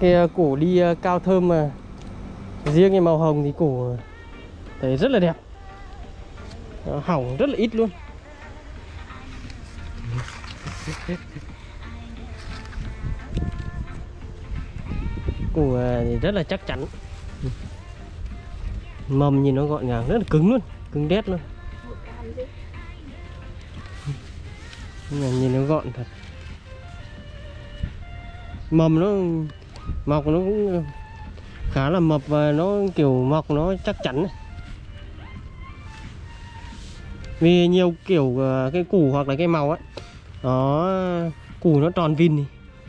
cái cổ củ đi ờ, cao thơm mà riêng cái màu hồng thì củ thấy rất là đẹp. Nó hỏng rất là ít luôn. Củ thì rất là chắc chắn. Mầm nhìn nó gọn gàng, rất là cứng luôn, cứng đét luôn. Nhìn nó gọn thật. Mầm nó mọc nó cũng khá là mập và nó kiểu mọc nó chắc chắn vì nhiều kiểu ờ, cái củ hoặc là cái màu ấy nó củ nó tròn vin thì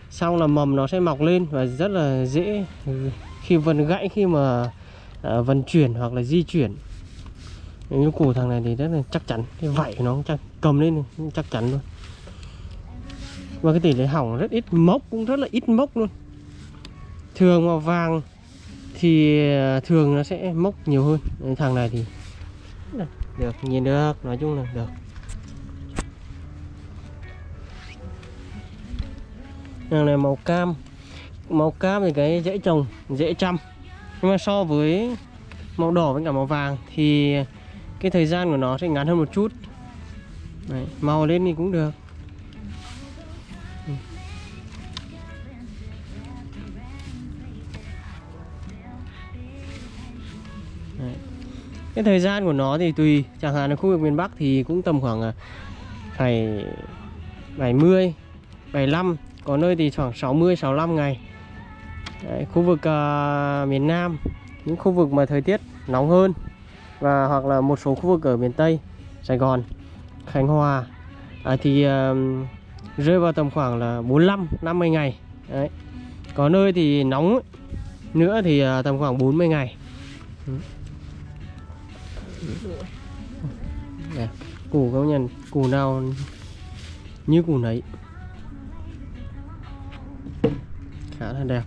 xong là mầm nó sẽ mọc lên và rất là dễ khi vần gãy khi mà ờ, vận chuyển hoặc là di chuyển. Như củ thằng này thì rất là chắc chắn cái vảy nó chắc cầm lên chắc chắn luôn. Và cái tỷ lệ hỏng rất ít mốc cũng rất là ít mốc luôn thường màu vàng thì ờ, thường nó sẽ mốc nhiều hơn. Thằng này thì được nhìn được nói chung là được. Thằng này màu cam màu cam thì cái dễ trồng dễ chăm. Nhưng mà so với màu đỏ với cả màu vàng thì cái thời gian của nó sẽ ngắn hơn một chút. Đấy, màu lên thì cũng được. Đấy. cái thời gian của nó thì tùy chẳng hạn là khu vực miền Bắc thì cũng tầm khoảng à, phải 70 75 có nơi thì khoảng 60 65 ngày Đấy, khu vực uh, miền Nam những khu vực mà thời tiết nóng hơn và hoặc là một số khu vực ở miền Tây Sài Gòn Khánh Hòa à, thì uh, rơi vào tầm khoảng là 45 50 ngày Đấy. có nơi thì nóng nữa thì uh, tầm khoảng 40 ngày Ừ. Nè, củ công nhân củ nào như củ nấy. Khá là đẹp.